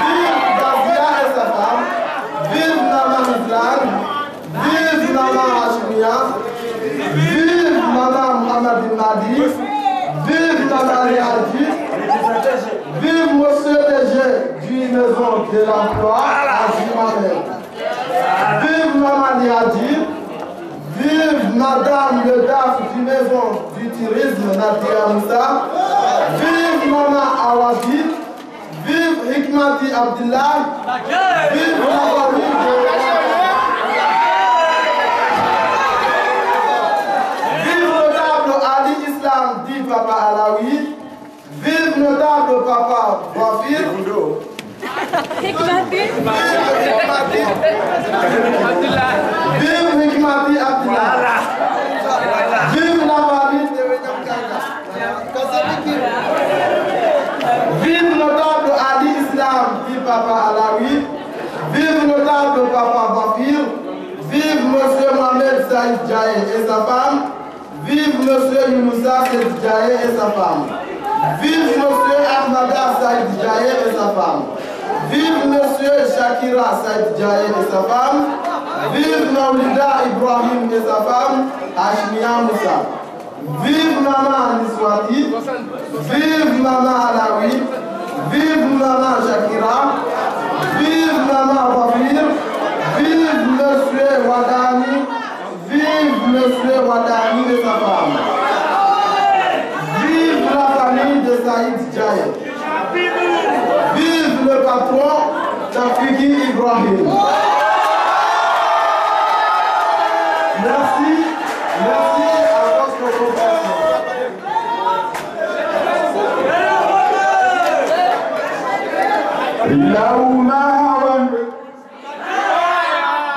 Vive Gazia et sa femme. Vive Nama Mizlan. Vive Nama Hashimia. Vive Mama Mohamed Nadi. Vive Mama Riadi. Vive monsieur DG du maison de l'emploi, Adjumane. Vive Mama Niadi. Vive Madame le DAF du Maison Nadia Moussa. Vive Mama Awadi. Vive Hikmati Abdullah. Vive la famille de... Vive notable Ali Islam dit Papa Alaoui. Vive notable Papa Wafir. Vive Hikmati. Vive Hikmati Abdullah. Papa Alaoui. Vive notable Papa Bafir. Vive Monsieur Mohamed Saïd Jaye et sa femme. Vive Monsieur Younoussa Saïd Jaye et sa femme. Vive Monsieur Ahmada Saïd Jaye et sa femme. Vive Monsieur Shakira Saïd Jaye et sa femme. Vive Maulida Ibrahim et sa femme, Hashmia Moussa. Vive Maman Niswati. Vive Maman Alaoui. Vive Maman Shakira. Vive Maman Wafir. Vive Monsieur Wadani. Vive Monsieur Wadani et sa femme. Vive la famille de Saïd Jaye. Vive le patron Tafiki Ibrahim. launa vanhu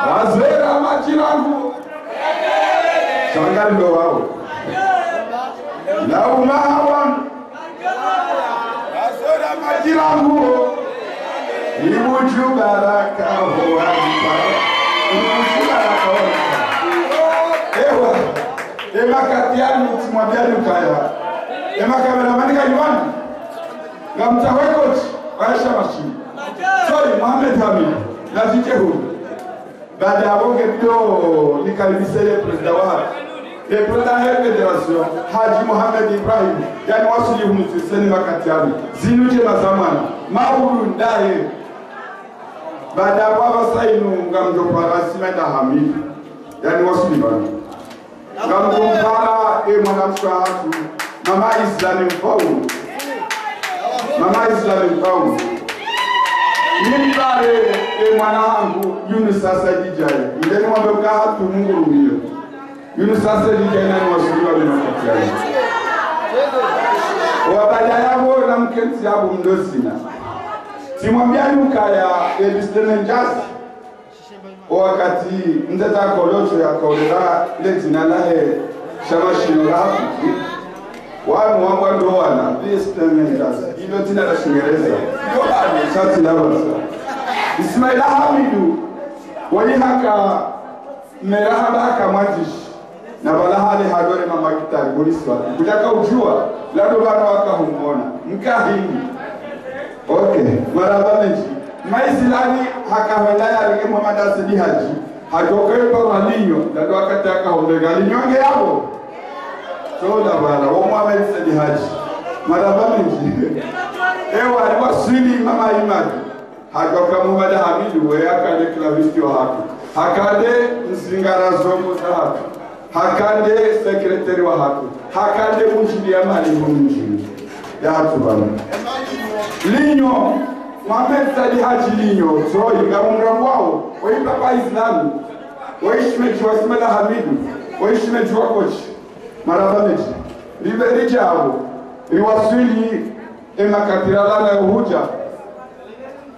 razera machirangu changalindovavo launa vanhu razera machirangu imujubarakahoaa ewa emakati yanu timwambianukaya emakameramani kanyuwani ngamtawekoti waeshamashini sorry Mohamed Hamid. Na huru baada ya bonge kidogo nikaribisha ile president wa le president ya federation Haji Mohamed Ibrahim. Yani wasili humutu seni makati yami zinuje mazamana mabudu ndaye. Baada ya baba sainu ngamjopara simenda Hamid. Yani wasuli bani ngamjompara e mwanamke hatu. Mama Islami mfaulu. Mama Islami mfaulu nimtare e mwana angu yunu sasa jijai ndeni wambe ka hatu mungu rumiyo na mkenzi yabu mdosina simwambia nuka wakati ndeta kolocho letina lahe shamashino lafu eh? Wanu wangwa ndowana ebistemenjasi ilo dzina la Kiingereza shati labasa Ismaila Hamidu walihaka merahalaka haka mwanzishi na balahale hadore mama kitari kulaka ujua lado bana wakahumona mkahindi okay maraba meji maisilani hakawalaya rege Muhammad Asidi Haji. Hajokayo kwa walinyo lado akataka homega linyonge yabo soda bala wo Muhammad Asidi Haji. Maraba meji ewa alikuwa swili mama imani. Hajoka Muhammad Hamidu we akade klavisti wa hatu hakade msingara zongo za hatu hakande sekretari wa hatu hakande munjili ya mali munjili ya hatu bana linyo Mohamed Sadi Haji linyo so ingamumra wao waipapa Islamu. Waishimeji wa Ismaila Hamidu. Waishimeji wa kochi maraba meji riwaswili jabo liwaswili emakatira lana uhuja.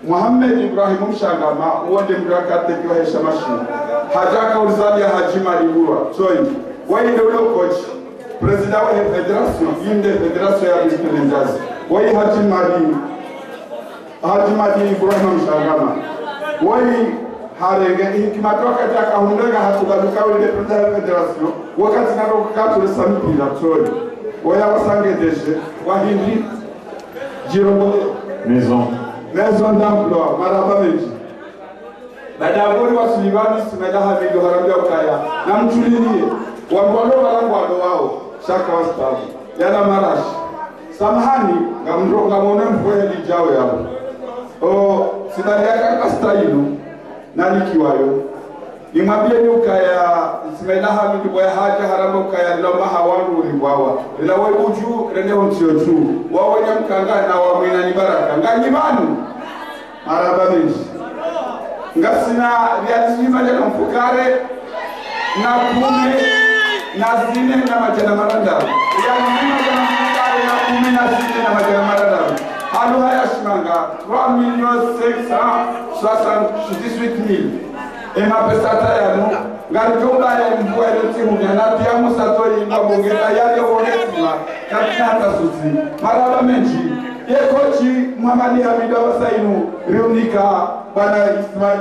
Muhammad Ibrahim Mshangama uonde mrakate kiwa hesha mashina hajaka ulizali ya haji malibura choi. Wainde ulo coach. President wa federation yinde federasio ya business njazi wai haji mali haji mali Ibrahim Mshangama. Wai harenge hikimatoka jaka hundega hatubaluka wile prezida wa federation wakati naro katu na choi waya wasangedeje wahindi jirombo Maison. maison d'emploi maraba meji. Badabori wasulivani simeda hamidu harambia ukaya na mchulilie wangwalo walangwalo wao shaka wastavu yana marashi. Samahani ngamro ngamone lijao jao yao. O sinaliaka kastailu nalikiwayo nimwambie ni ukaya simeda hamidu ya haja haramba ukaya lomaha wandu uliwawa. Ila we uju rene ontio tu wawenya mkanga na wamwina ni baraka. Nganyimanu maraba menji ngasina lyalizima lena mfukare na kumi na zine na majana marandaru mfukare na kumi na zine na majana marandaru halu shimanga. 3 million 568 mille emapesa tayanu ngaritumbaye mvuele tihunya na pia musatori ngabongeta yale wonesima katinata susi maraba menji yekochi Muhammad Hamid Abasainu riunika bwana Ismail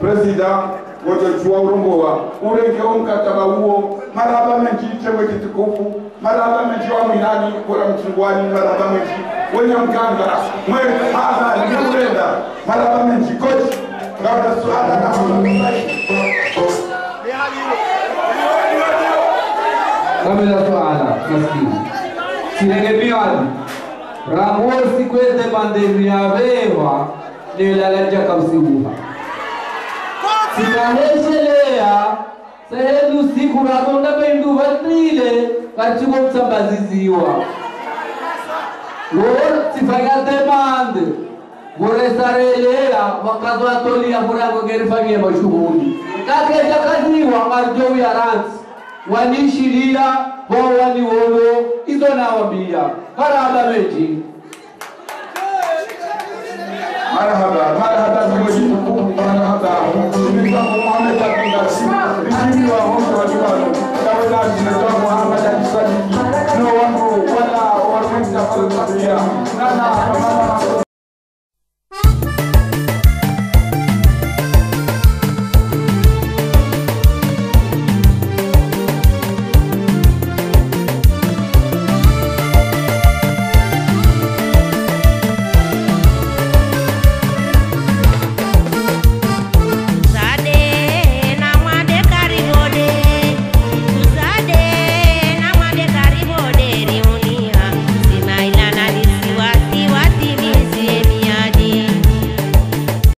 president wojochua urumbowa urengeo mkataba uwo maraba menji chemwe kitukufu maraba menji wa mwinani kora mchungwani maraba menji wenye mkanga mwe hadha ni urenda maraba menji kochi ngawda suala kama Kamera suala maskini. Siregemewani. Ramosi kwete bandemu ya nilalanja kausiuha. Sikaheshelea sehemu siku rakonda bendu vatrile kachuko msambaziziwa. Ngor sifanya demande muresarelera wakazwatolia murango gerifanyia mashughuli kakeja kaziwa marjowi aransi wanishilia bowaniwono izo nawambia karaba meji. Marhaba